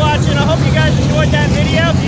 watching. I hope you guys enjoyed that video.